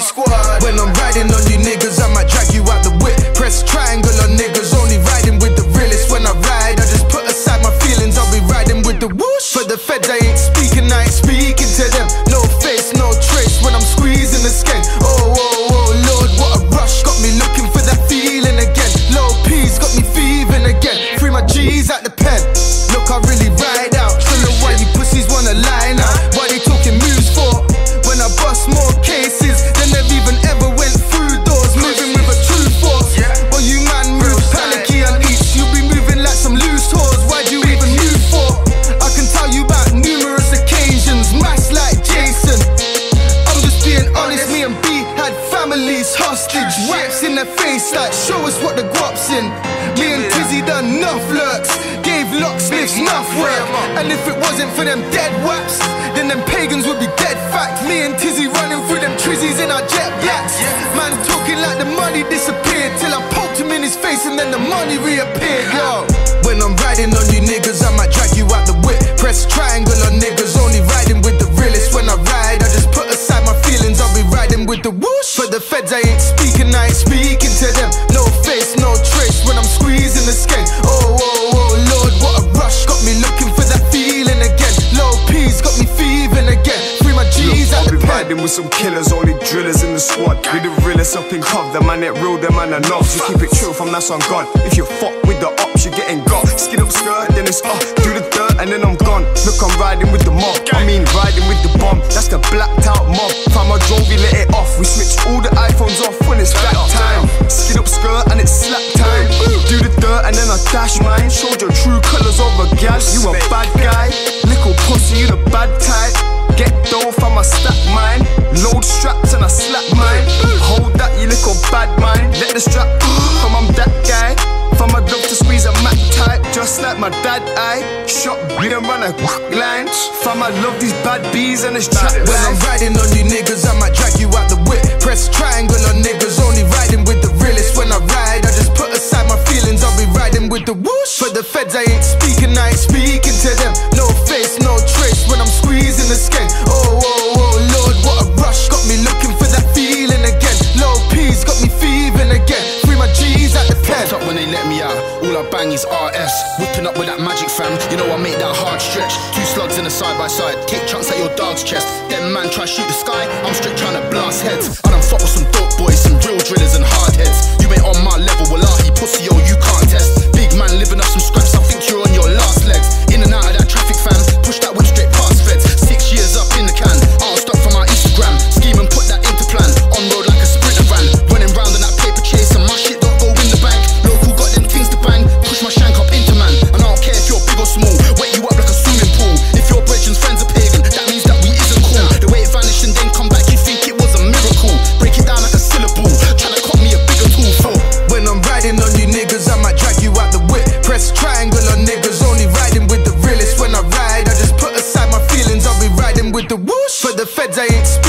squad. When I'm riding on you niggas, I might drag you out the whip. Press triangle on niggas, their face, like show us what the guap's in. Me and Tizzy done enough lurks, gave locksmiths enough work. And if it wasn't for them dead waps, then them pagans would be dead fact. Me and Tizzy running through them trizzies in our jet blacks. Man talking like the money disappeared till I poked him in his face and then the money reappeared. Yo, when I'm riding on you niggas, I might drag you out the whip. Press triangle feds, I ain't speaking, I ain't speaking to them. No face, no trace when I'm squeezing the skank. Oh, oh, oh, Lord, what a rush. Got me looking for that feeling again. Low P's got me thieving again. Free my G's I'll out be riding with some killers, only drillers in the squad. We the realest up in cov, the man that real, the man that knobs. You keep it true from that's on God. If you fuck with the ops, you're getting got. Skin up skirt, then it's off. Do the dirt, and then I'm gone. Look, I'm riding with the mob. I mean, riding with the bomb. That's the dash mine. Showed your true colors over gal. You a bad guy. Little pussy, you the bad type. Get dough from a stack mine. Load straps and I slap mine. Hold that, you little bad mind. Let the strap from I'm that guy. From my love to squeeze a Mac type, just like my dad. I shot we and run a line. Fam, I love these bad bees and this trap When I'm riding on you niggas, I might drag you out the whip. Press triangle on niggas, feds, I ain't speaking, I ain't speaking to them. No face, no trace when I'm squeezing the skin. Oh, oh, oh, Lord, what a rush. Got me looking for that feeling again. Low P's got me thieving again. Free my G's out the pen. Up when they let me out, all I bang is RS. Whipping up with that magic fam, you know I make that hard stretch. Two slugs in a side by side, take chunks at your dog's chest. Them man try shoot the sky, I'm straight trying to blast heads. I done fuck with some dope boys, some real drillers with the whoosh. For the feds, I ain't.